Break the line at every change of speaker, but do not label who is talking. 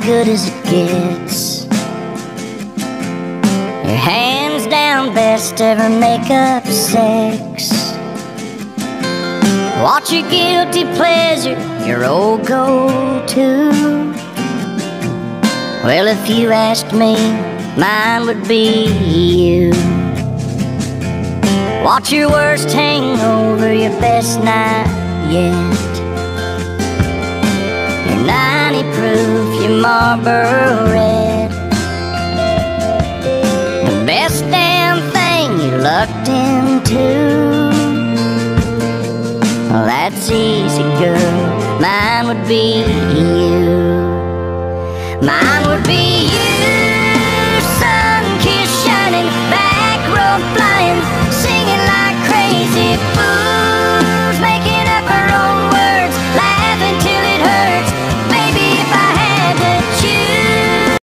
good as it gets. Your hands down best ever makeup sex. What's your guilty pleasure, your old go-to? Well, if you asked me, mine would be you. What's your worst hangover, your best night yet? Your 90 proof, your Marlboro Red. The best damn thing you lucked into. Well, that's easy, girl. Mine would be you. Mine would be you.